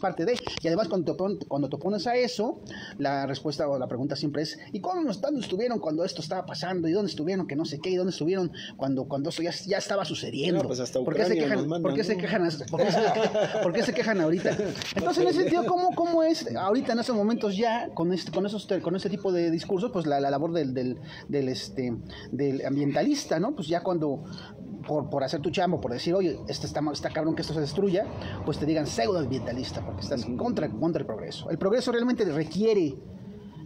parte de. Y además, cuando te, cuando te pones a eso, la respuesta o la pregunta siempre es: ¿y cómo dónde estuvieron cuando esto estaba pasando? ¿Y dónde estuvieron que no sé qué? ¿Y dónde estuvieron cuando, cuando eso ya, ya estaba sucediendo? No, pues hasta ¿Por qué se quejan, mandan, ¿por qué se quejan, por qué se, por qué se quejan ahorita? Entonces, en ese sentido, ¿cómo, cómo es ahorita en estos momentos ya con este, con esos, con este tipo de discursos, pues la, la labor del, del, del, este, del ambientalista, ¿no? Pues ya cuando por, por hacer tu chamo, por decir, oye, este está, está cabrón que esto se destruya, pues te digan pseudoambientalista, porque estás contra, contra el progreso. El progreso realmente requiere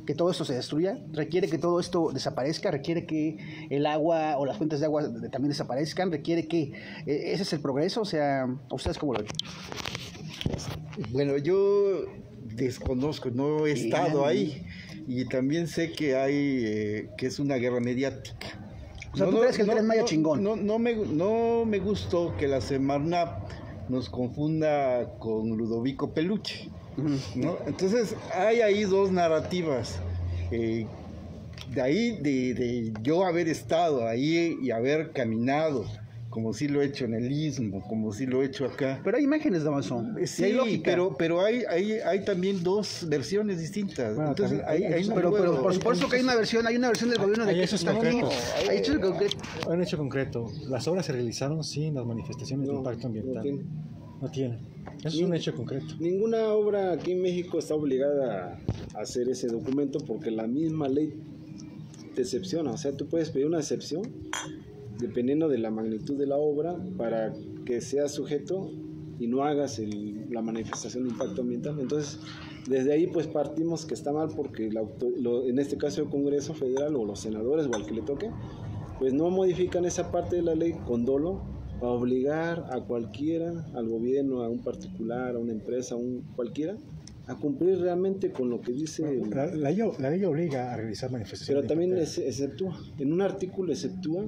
que todo esto se destruya, requiere que todo esto desaparezca, requiere que el agua o las fuentes de agua también desaparezcan, requiere que eh, ese es el progreso, o sea, ¿ustedes cómo lo ven? Bueno, yo desconozco, no he estado ahí y también sé que hay eh, que es una guerra mediática. O sea, ¿tú crees que el Tren Maya chingón? No, no me, no me gustó que la Semarnap nos confunda con Ludovico Peluche. ¿no? Entonces, hay ahí dos narrativas. Eh, de ahí, de, de yo haber estado ahí y haber caminado, como si lo he hecho en el Istmo, como si lo he hecho acá. Pero hay imágenes de Amazon, y Sí, hay lógica. pero, pero hay, hay, hay también dos versiones distintas. Bueno, Entonces, ahí no pero, pero puedo- por supuesto que hay una versión, hay una versión del gobierno de Hay que hechos está aquí. concretos. Hay hechos concretos. Un hecho concreto, las obras se realizaron sin las manifestaciones de impacto ambiental. no tiene. No tiene. Eso es un hecho concreto. Ninguna obra aquí en México está obligada a hacer ese documento porque la misma ley te excepciona. O sea, tú puedes pedir una excepción dependiendo de la magnitud de la obra para que sea sujeto y no hagas el- la manifestación de impacto ambiental. Entonces, desde ahí pues partimos que está mal porque la lo- en este caso el Congreso Federal o los senadores o al que le toque, pues no modifican esa parte de la ley con dolo a obligar a cualquiera, al gobierno, a un particular, a una empresa, a un cualquiera, a cumplir realmente con lo que dice La, la ley, la ley obliga a realizar manifestaciones. pero también es- exceptúa. En un artículo exceptúa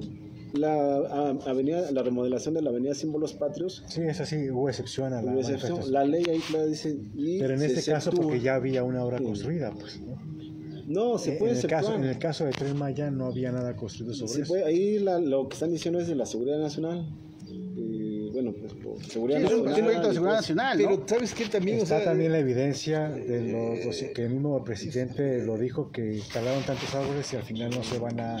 la a- avenida, la remodelación de la avenida Símbolos Patrios. Sí, es así, hubo excepción a la hubo excepción. manifestación. La ley ahí claro dice. y Pero en este caso, exceptúa. porque ya había una obra Sí. construida, pues. ¿no? No, se Eh, puede en, el caso, en el caso de Tren Maya no había nada construido sobre Se eso. puede- ahí la- lo que están diciendo es de la seguridad nacional. Eh, bueno, pues por seguridad Sí, es un- nacional. es un proyecto de seguridad todo. nacional, ¿no? Pero ¿sabes qué también? O Está sea, también la evidencia de los, los- que el mismo presidente lo dijo que talaron tantos árboles y al final no se van a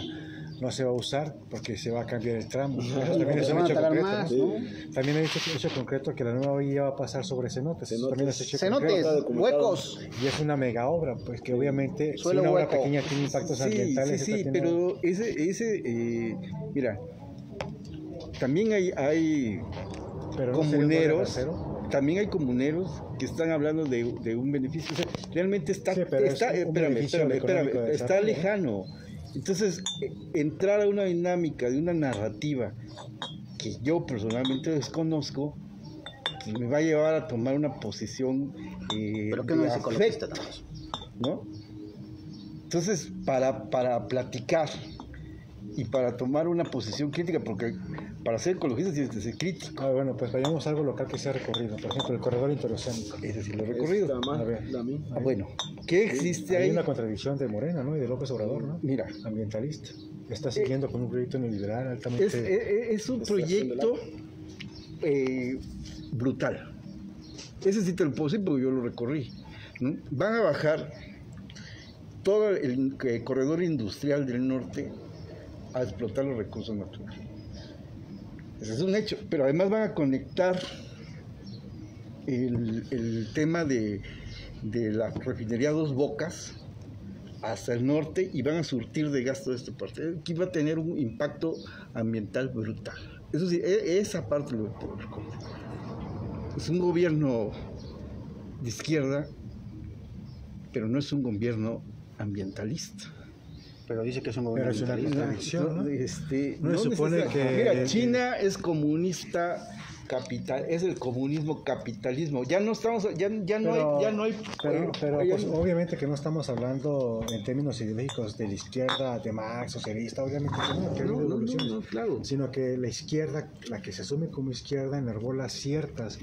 no se va a usar porque se va a cambiar el tramo. Eso también es se un hecho concreto. más, ¿no? ¿no? También hay hecho, hecho concreto que la nueva vía va a pasar sobre cenotes. Eso también es hecho Cenotes, huecos. Y es una mega obra, pues que obviamente Suelo si una obra hueco. pequeña tiene impactos sí, ambientales. sí, sí, tiene- pero ese, ese eh, mira, también hay, hay pero no comuneros, también hay comuneros que están hablando de, de un beneficio. O sea, realmente está, Sí, pero es está, espérame, espérame, espérame, está desarrollo, ¿no? Entonces, eh, entrar a una dinámica de una narrativa que yo personalmente desconozco, pues, me va a llevar a tomar una posición eh, Pero que no de es ecologista afecto. ¿no? Entonces, para, para platicar y para tomar una posición crítica, porque para ser ecologista tienes que ser crítico. Ah, bueno, pues vayamos a algo local que sea recorrido. Por ejemplo, el corredor interoceánico. Ese sí lo he Está recorrido. mal, A ver. Ah, bueno, ¿qué existe Hay ahí? una contradicción de Morena, ¿no? Y de López Obrador, ¿no? Mira, Ambientalista. Está siguiendo con un proyecto neoliberal altamente... es, es- es un proyecto eh, brutal. Ese sí te lo puedo decir porque yo lo recorrí. ¿no? Van a bajar todo el eh, corredor industrial del norte a explotar los recursos naturales. Ese es un hecho. Pero además van a conectar el, tema de, de la refinería Dos Bocas hasta el norte y van a surtir de gasto de esta parte. Aquí va a tener un impacto ambiental brutal. Eso sí, e- esa parte lo. Es un gobierno de izquierda, pero no es un gobierno ambientalista. Pero dice que es un Pero es una gobierno contradicción, ¿no? Este, No se supone que- Mira, China es comunista capital, es el comunismo capitalismo. Ya no estamos, ya, ya no Pero- hay, ya no hay. Pero, pero, pues, no- obviamente que no estamos hablando en términos ideológicos de la izquierda, de Marx, socialista, obviamente que no, No, no, claro. Sino que la izquierda, la que se asume como izquierda, enarbola ciertas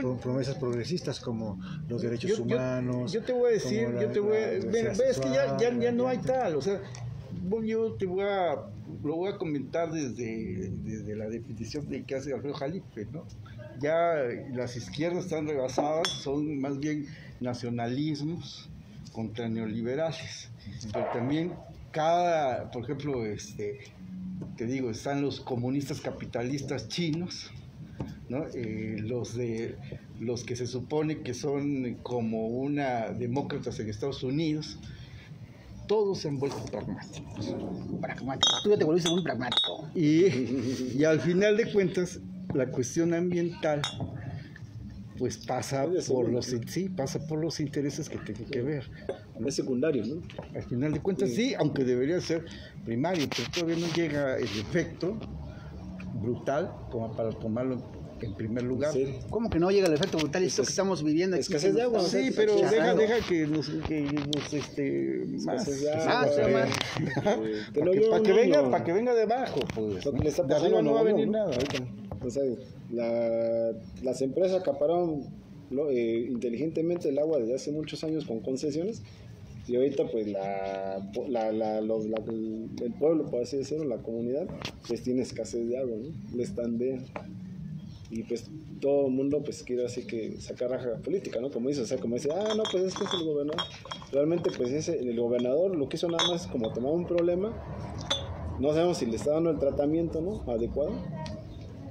pro- promesas progresistas como los derechos Yo- humanos. Yo, te voy a decir, yo te voy a. la ven, diversidad ves que ya, ya, sexual, ya no hay tal, o sea, yo te voy a. Lo voy a comentar desde, desde la definición de que hace Alfredo Jalife, ¿no? ya las izquierdas están rebasadas, son más bien nacionalismos contra neoliberales. Pero también cada, por ejemplo, este, te digo, están los comunistas capitalistas chinos, ¿no? Eh, los de los que se supone que son como una demócratas en Estados Unidos, todos se han vuelto pragmáticos. Pragmático. Tú ya te volviste muy pragmático. Y, y al final de cuentas, la cuestión ambiental pues pasa por los sí, pasa por los intereses que tienen que ver. Es secundario, ¿no? Al final de cuentas sí, aunque debería ser primario, pero todavía no llega el efecto brutal como para tomarlo en primer lugar. ¿Cómo que no llega el efecto brutal? Esto Escasez- que estamos viviendo aquí. escasez de agua, Sí, pero deja, deja que nos, que nos este, más, de agua, Ah, sí, golpee. más. Eh, te Para que, lleva para un que venga, año. para que venga de abajo, pues. Lo que le está de arriba a no va a venir nada. ¿no? O sea, la- las empresas acapararon lo- eh, inteligentemente el agua desde hace muchos años con concesiones y ahorita pues la, la- la- los- la- el pueblo, por así decirlo, la comunidad, pues tiene escasez de agua, ¿no? Le estandean. Y pues todo el mundo pues quiere así que sacar raja política, ¿no? Como dice, o sea, como dice, ah, no, pues es que es el gobernador. Realmente pues ese, el gobernador lo que hizo nada más es como tomar un problema, no sabemos si le está dando el tratamiento, ¿no? Adecuado.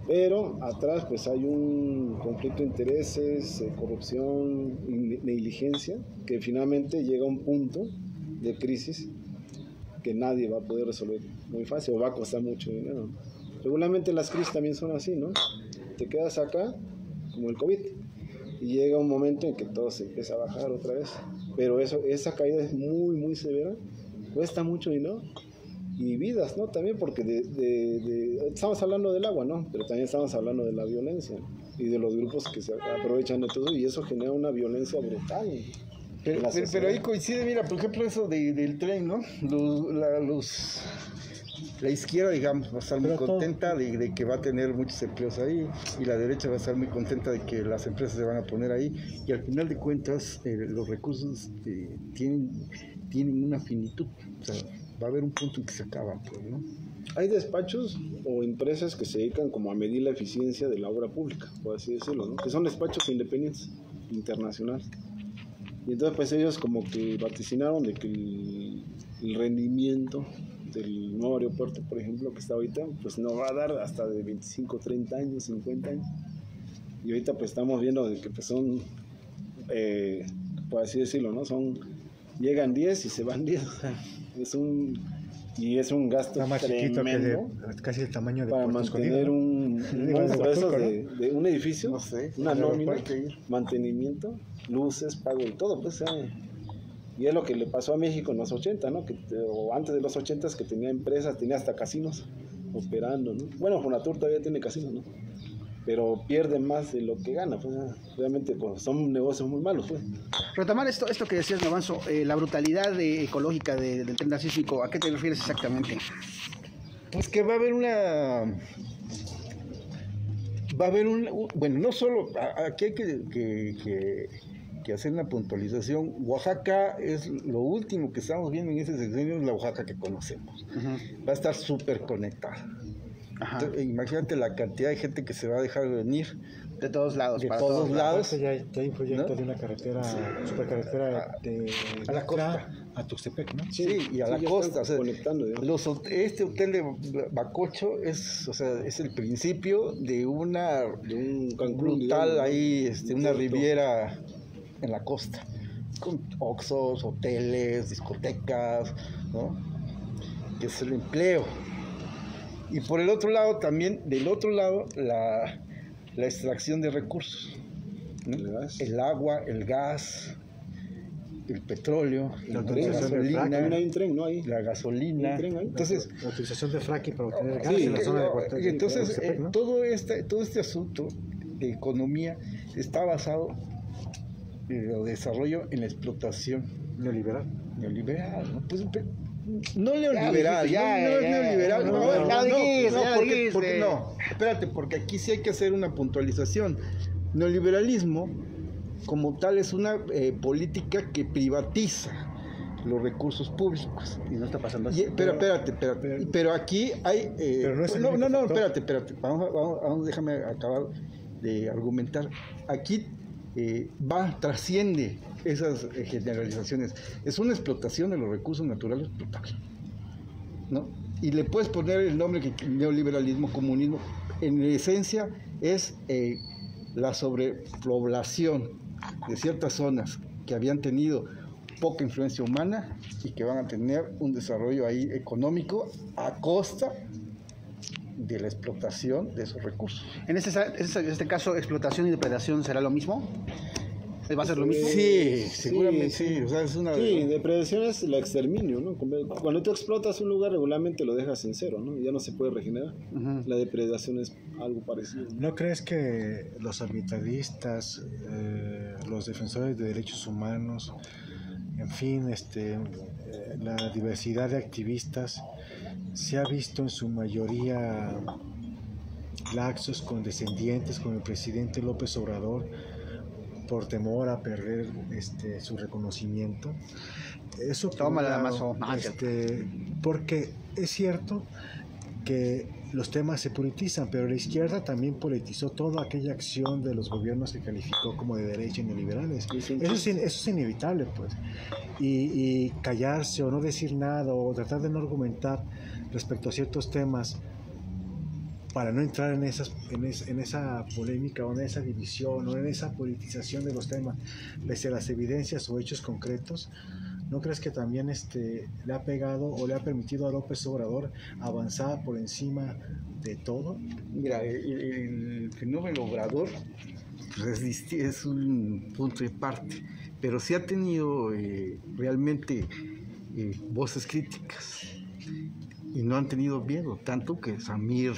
Pero atrás pues hay un conflicto de intereses, eh, corrupción, negligencia, que finalmente llega a un punto de crisis que nadie va a poder resolver muy fácil o va a costar mucho dinero. Regularmente las crisis también son así, ¿no? Te quedas acá, como el COVID, y llega un momento en que todo se empieza a bajar otra vez. Pero eso, esa caída es muy, muy severa, cuesta mucho dinero y vidas, ¿no? También porque de, de- de- estamos hablando del agua, ¿no? Pero también estamos hablando de la violencia y de los grupos que se aprovechan de todo y eso genera una violencia brutal. Pero, ahí coincide, mira, por ejemplo, eso de- del tren, ¿no? Los, la, los- la izquierda, digamos, va a estar muy Pero contenta de, de que va a tener muchos empleos ahí y la derecha va a estar muy contenta de que las empresas se van a poner ahí y al final de cuentas eh, los recursos eh, tienen, tienen una finitud, o sea, va a haber un punto en que se acaban, pues, ¿no? Hay despachos o empresas que se dedican como a medir la eficiencia de la obra pública, por así decirlo, ¿no? Que son despachos independientes, internacionales. Y entonces pues ellos como que vaticinaron de que el, el rendimiento del nuevo aeropuerto, por ejemplo, que está ahorita, pues no va a dar hasta de 25, 30 años, 50 años. Y ahorita pues estamos viendo de que pues son, eh, por así decirlo, ¿no? Son, llegan 10 y se van 10. o sea, es un, y es un gasto Está más chiquito que de, casi el tamaño de para mantener Escondido, ¿no? un, de un edificio, No sé, una nómina, mantenimiento, luces, pago y todo, pues, eh, y es lo que le pasó a México en los 80, ¿no? Que, o antes de los 80 que tenía empresas, tenía hasta casinos operando, ¿no? Bueno, Fonatur todavía tiene casinos, ¿no? Pero pierde más de lo que gana, pues, realmente pues, son negocios muy malos, pues. Retomar esto, esto que decías, Navanzo, eh, la brutalidad de- ecológica de- del tren sísmico, ¿a qué te refieres exactamente? Pues que va a haber una. Va a haber un. Bueno, no solo. a- Aquí hay que, que- que- que hacer una puntualización. Oaxaca es lo último que estamos viendo en ese sexenio, es la Oaxaca que conocemos. Va a estar súper conectada. Entonces, imagínate la cantidad de gente que se va a dejar venir De todos lados. de para todos lados. Ya, ya hay un proyecto ¿No? de una carretera, supercarretera de a la costa. a Tuxtepec, ¿no? Sí, y a la costa. están o sea, conectando, ya. los hot- este hotel de Bacocho es, o sea, es el principio de una De un Cancún, brutal ahí, este, Un una riviera en la costa, con oxos, hoteles, discotecas, ¿no? Que es el empleo. Y por el otro lado también, del otro lado, la, la extracción de recursos. ¿no? El agua, el gas, el petróleo, La gasolina, También hay un tren, ¿no? Ahí. la gasolina. Un tren ahí. Entonces, La utilización de fracking para obtener gas Sí, en la que- zona de no, Puerto y entonces, eh, todo, este, todo este asunto de economía está basado el desarrollo en la explotación neoliberal. neoliberal. ¿no? Pues, no neoliberal, ya, no, es neoliberal. no, No, porque- no, espérate, porque aquí sí hay que hacer una puntualización. Neoliberalismo, como tal, es una eh, política que privatiza los recursos públicos. Y no está pasando así. pero espérate, espérate. Pero, aquí hay. eh, Pero no es no, espérate, espérate. Vamos, vamos, déjame acabar. de argumentar. Aquí eh, va, trasciende esas eh, generalizaciones. Es una explotación de los recursos naturales brutal. ¿no? Y le puedes poner el nombre que neoliberalismo, comunismo. En esencia es eh, la sobrepoblación de ciertas zonas que habían tenido poca influencia humana y que van a tener un desarrollo ahí económico a costa de la explotación de esos recursos. En este, en este caso, explotación y depredación será lo mismo. ¿Va a ser lo mismo? Sí, seguramente sí. O sea, es una... Sí, depredación es el exterminio, ¿no? Cuando tú explotas un lugar regularmente lo dejas en cero, ¿no? Ya no se puede regenerar. La depredación es algo parecido. ¿No, crees que los ambientalistas, eh, los defensores de derechos humanos, en fin, este, la diversidad de activistas se ha visto en su mayoría laxos, condescendientes con el presidente López Obrador por temor a perder este, su reconocimiento. Eso Toma la este, porque es cierto que los temas se politizan, pero la izquierda también politizó toda aquella acción de los gobiernos que calificó como de derecha y neoliberales. Eso es, eso es inevitable, pues. Y, y, callarse o no decir nada o tratar de no argumentar respecto a ciertos temas para no entrar en, esas, en, en, esa polémica o en esa división o en esa politización de los temas, pese a las evidencias o hechos concretos, ¿No crees que también este, le ha pegado o le ha permitido a López Obrador avanzar por encima de todo? Mira, el, fenómeno Obrador pues es, es, un punto de parte, pero sí ha tenido eh, realmente eh, voces críticas y no han tenido miedo, tanto que Samir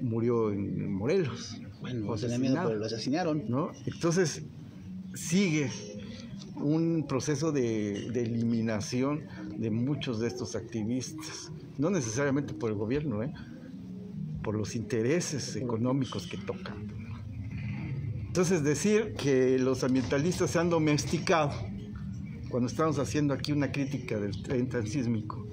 murió en Morelos. Bueno, no tenía miedo, pero lo asesinaron. ¿no? Entonces, sigue un proceso de, eliminación de muchos de estos activistas, no necesariamente por el gobierno, ¿eh? por los intereses económicos que tocan. Entonces decir que los ambientalistas se han domesticado, cuando estamos haciendo aquí una crítica del tren transísmico,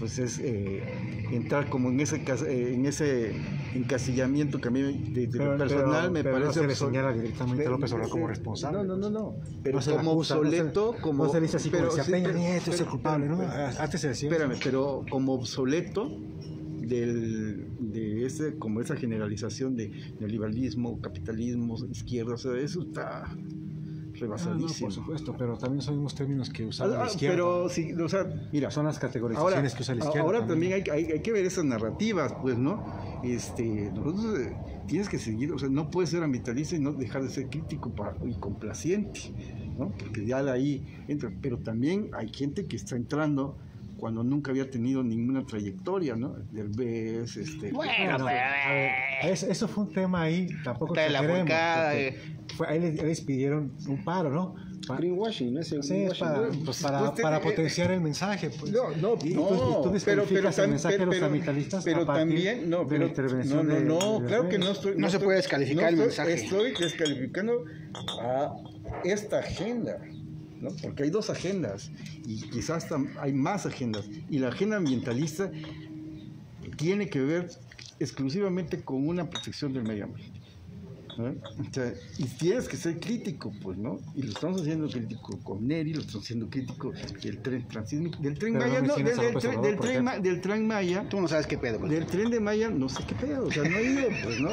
pues es eh, entrar como en ese eh, en ese encasillamiento que a mí de, personal me parece no se le señala directamente a López Obrador como responsable no no no no. Pero como obsoleto como no se dice así pero, como si Peña Nieto es el culpable no antes se decía espérame pero como obsoleto del, de ese como esa generalización de neoliberalismo capitalismo izquierda o sea eso está rebasadísimo. por supuesto, pero también son unos términos que usa la ah, izquierda. Pero sí, o sea, mira, son las categorizaciones que usa la izquierda. Ahora también, hay, hay, hay, que ver esas narrativas, pues, ¿no? Este, nosotros eh, tienes que seguir, o sea, no puedes ser ambientalista y no dejar de ser crítico y complaciente, ¿no? Porque ya de ahí entra, pero también hay gente que está entrando cuando nunca había tenido ninguna trayectoria, ¿no? Del BES, este... Bueno, pues, eso fue un tema ahí, tampoco se la queremos, eh. Fue, ahí les, pidieron un paro, ¿no? greenwashing, ¿no? Sí, para, pues, para, pues, para eh, potenciar el mensaje. Pues. No, no, y, no. Tú, tú pero, pero, el mensaje pero, de los ambientalistas pero también, no, pero, no, no, no, claro que no estoy. No, se puede descalificar el mensaje. Estoy descalificando a esta agenda. ¿no? porque hay dos agendas y quizás hay más agendas. Y la agenda ambientalista tiene que ver exclusivamente con una protección del medio ambiente y tienes que ser crítico, pues, ¿no? Y lo estamos haciendo crítico con Neri, lo estamos haciendo crítico del tren transísmico, del tren Maya, no, del, tren, del, tren, del, tren, Maya. Tú no sabes qué pedo. Del tren de Maya, no sé qué pedo, o sea, no he ido, pues, ¿no?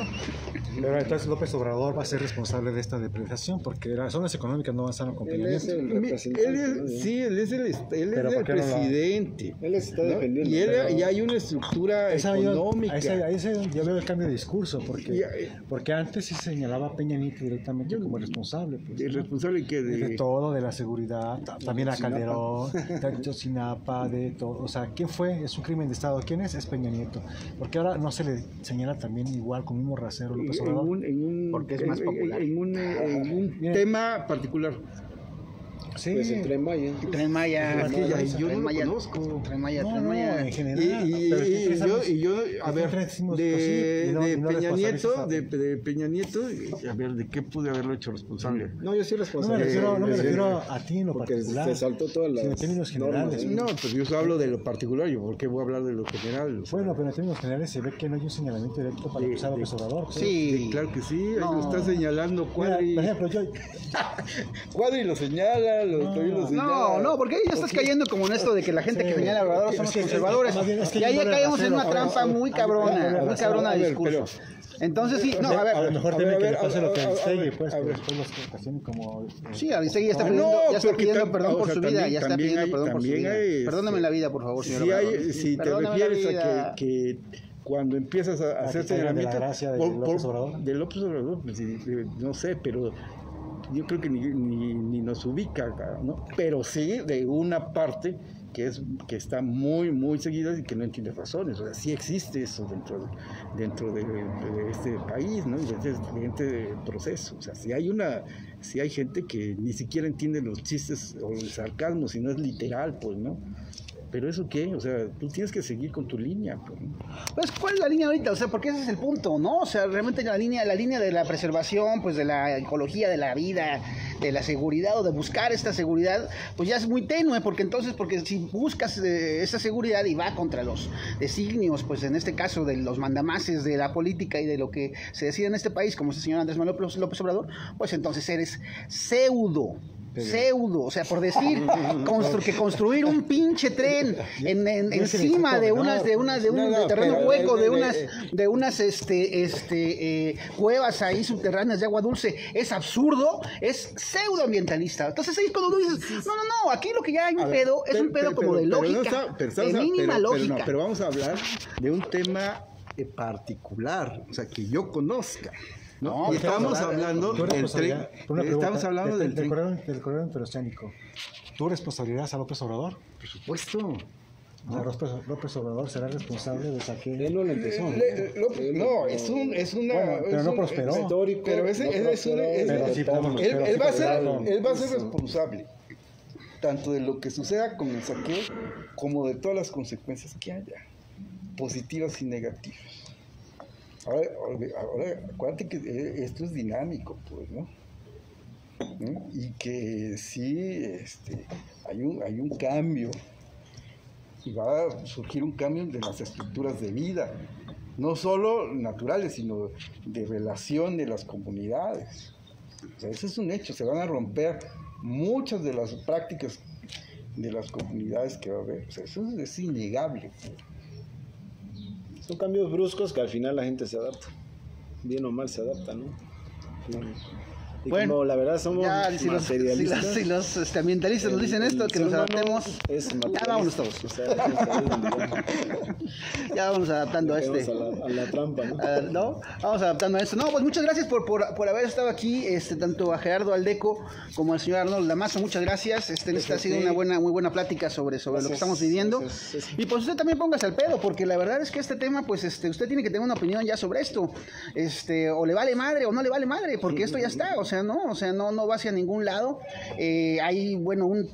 Pero entonces López Obrador va a ser responsable de esta depredación porque las zonas económicas no avanzaron con Él es el representante. sí, él es el, él es el presidente. él está defendiendo. Y, él, y hay una estructura económica. ahí, yo veo el cambio de discurso porque, porque antes se señalaba a Peña Nieto directamente como responsable. Pues, ¿El responsable que de... todo, de la seguridad, también a Calderón, de Yosinapa, de todo. O sea, ¿quién fue? Es un crimen de Estado. ¿Quién es? Es Peña Nieto. Porque ahora no se le señala también igual con mismo rasero En un, en un, porque es más popular. En un, en un tema particular. Sí. Pues el Tren Maya. Tren Maya. Ya- yo Tren no lo Maya, conozco. Tren Maya, No, Tren no, Maya. en Y, general. y- Pero y- ¿qué crees, y yo, y yo, a ¿Qué ver, de, pues sí, y no- de y no Peña Nieto, de, a- de Peña Nieto, a ver, ¿de qué pude haberlo hecho responsable? No, yo soy No me responsable. refiero, no me Eh, refiero a ti en lo Porque particular. se saltó todas las en términos generales. normas, No, pues yo hablo de lo particular, yo por qué voy a hablar de lo general. O sea, Bueno, pero en términos generales se ve que no hay un señalamiento directo para De- acusar a de- López Obrador. Sí. sí, claro que sí, ahí lo está señalando Cuadri. por ejemplo, yo, Cuadri lo señala, lo, No. No, no, porque ahí ya estás cayendo como en esto de que la gente Sí. que señala a Obrador son los conservadores. y ahí caemos en una trampa muy cabrona, muy cabrona de ver, discurso. pero- Entonces sí, no, a a lo ver. mejor ver, que le ver, pase lo que a- Aristegui, ver, pues, a que ver. después los ocasionen como... eh, Sí, Aristegui ya está Ah, pidiendo, no, ya está pidiendo perdón o por su vida, ya está pidiendo hay- perdón por su vida. hay, este, Perdóname la vida, por favor, señor Si, hay, Obrador. si te refieres a que, que cuando empiezas a hacer caigan de la señalamiento gracia de López Obrador. de López Obrador, pues, no sé, pero yo creo que ni, ni, ni nos ubica, ¿no? Pero sí de una parte que es que está muy muy seguida y que no entiende razones, o sea, sí existe eso dentro de, dentro de, este país, ¿no? Y este, de este proceso, o sea, si hay una si hay gente que ni siquiera entiende los chistes o el sarcasmo, si no es literal, pues, ¿no? Pero eso qué, o sea, tú tienes que seguir con tu línea, pues. Pues, ¿cuál es la línea ahorita? O sea, porque ese es el punto, ¿no? O sea, realmente la línea, la línea de la preservación, pues de la ecología, de la vida, de la seguridad o de buscar esta seguridad, pues ya es muy tenue, porque entonces, porque si buscas eh, esa seguridad y va contra los designios, pues en este caso de los mandamases de la política y de lo que se decide en este país, como es el señor Andrés Manuel López Obrador, pues entonces eres pseudo. Pseudo, o sea, por decir constru- que construir un pinche tren en, encima de unas, de unas, de un No, no, de terreno hueco, de unas, de unas este, este, eh, cuevas ahí subterráneas de agua dulce, es absurdo, es pseudoambientalista. Entonces ahí es cuando tú dices, no, no, no, aquí lo que ya hay un ver, pedo, es un pedo pero- como de pero no lógica, está- pero de mínima lógica. no, pero vamos a hablar de un tema eh, particular, o sea, que yo conozca. ¿No? No, Y pero estamos hablando del tren. responsabilidad, Estamos hablando del tren. corredor, del corredor interoceánico. ¿Tú responsabilizas a López Obrador? Por supuesto. O sea, López, López Obrador será responsable de saque... Él no lo empezó. Le- López- no, es un, es una. Bueno, pero es no un- prosperó. es- Histórico, Pero ese, no ese es un. prosperó, es- pero sí, él, pero él sí va a ser, él va a ser responsable tanto de lo que suceda con el saqueo como de todas las consecuencias que haya, positivas y negativas. Ahora, ahora acuérdate que eh, esto es dinámico, pues, ¿no? ¿no? Y que sí este, hay, un, hay un cambio y va a surgir un cambio de las estructuras de vida, no solo naturales, sino de relación de las comunidades. O eso es un hecho, se van a romper muchas de las prácticas de las comunidades que va a haber. Eso es, es innegable. Son cambios bruscos que al final la gente se adapta. Bien o mal se adapta, ¿no? Y Bueno, como la verdad somos Ya, si los, si los, si los, este, ambientalistas nos dicen esto, que nos adaptemos, Es ya vámonos todos. O sea, ya- vamos adaptando a este. A la, a la trampa, ¿no? Ah, ¿no? Vamos adaptando a esto. No, pues muchas gracias por, por, por haber estado aquí, este, tanto a Gerardo Aldeco como al señor Arnold Damaso, muchas gracias. Este, esta ha sido una buena, muy buena plática sobre, sobre lo que estamos viviendo. gracias. Y pues usted también póngase al pedo, porque la verdad es que este tema, pues este, usted tiene que tener una opinión ya sobre esto. Este, o le vale madre o no le vale madre, porque esto ya está, o sea, no, o sea, no, no va hacia ningún lado. Eh, hay, bueno, un,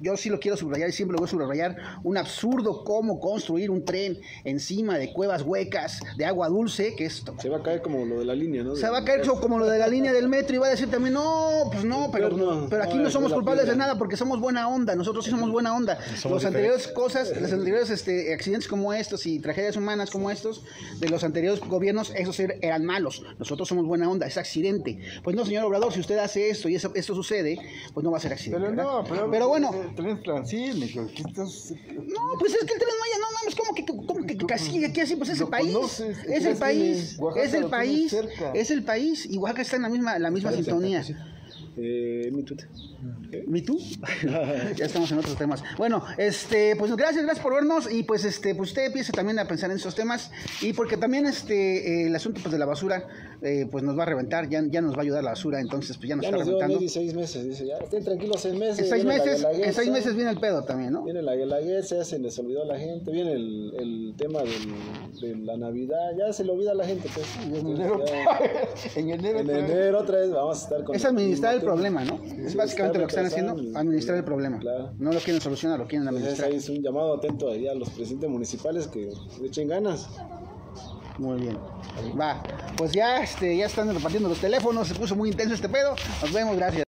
yo sí lo quiero subrayar y siempre lo voy a subrayar, un absurdo cómo construir un tren encima de cuevas huecas de agua dulce, que es Se va a caer como lo de la línea, ¿no? se va a caer como lo de la línea del metro y va a decir también, no, pues no, pero, No, pero aquí no, no somos culpables de nada porque somos buena onda, nosotros sí somos buena onda. Somos los anteriores cosas, los anteriores este, accidentes como estos y tragedias humanas como estos, de los anteriores gobiernos, esos er- eran malos. Nosotros somos buena onda, es accidente. Pues no, señor Obrador, si usted hace esto y eso, esto sucede, pues no va a ser accidente. Pero no, pero, bueno, el tren transísmico, aquí estás- no, pues es que el Tren Maya, no mames, ¿cómo que, cómo que, que casi aquí así? Pues es el país. conoces, es el país. Es el país. cerca. Es el país. Y Oaxaca está en la misma, la misma sintonía. Eh, mi Twitter. ¿Me tú? ya estamos en otros temas. Bueno, este, pues gracias, gracias por vernos y pues este, pues usted empiece también a pensar en esos temas y porque también este, eh, el asunto pues de la basura, eh, pues nos va a reventar, ya, ya nos va a ayudar la basura, entonces pues ya nos Ya está nos reventando. 16 meses, dice, ya estén tranquilos seis meses. En seis meses, en seis meses viene el pedo también, ¿no? Viene la guelaguetza, se les olvidó a la gente, viene el, el tema del, de la Navidad, ya se le olvida a la gente, pues. Entonces, ya- En enero. en enero otra vez vamos a estar con Es administrar el problema, ¿no? Sí, Es básicamente lo que están haciendo, administrar el problema. Claro. No lo quieren solucionar, lo quieren Entonces administrar. ahí es un llamado atento ahí a los presidentes municipales que le echen ganas. Muy bien. Va, pues ya, este, ya están repartiendo los teléfonos, se puso muy intenso este pedo. Nos vemos, gracias.